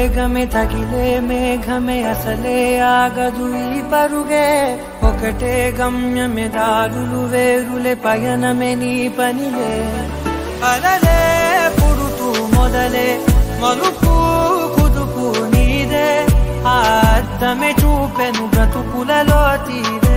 వేగమే తగిలే మేఘమే అసలే ఆగదు ఈ పరుగే. ఒకటే గమ్యమే దారులు వేరులే పయనమే నీ పనిలే. అలలే పుడుతూ మొదలే మలుపు కుదుపు నీదే. ఆ అద్దమే చూపెను బ్రతుకులలో తీరే.